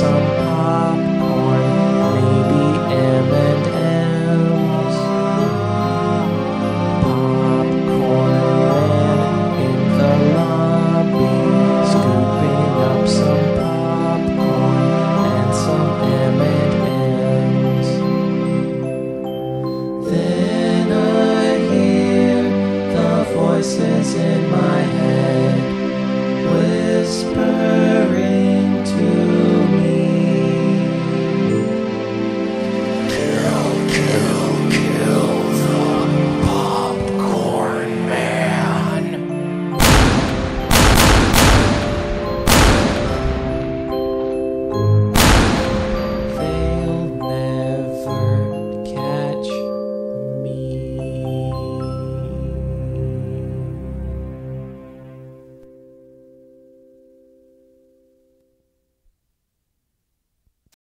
sun.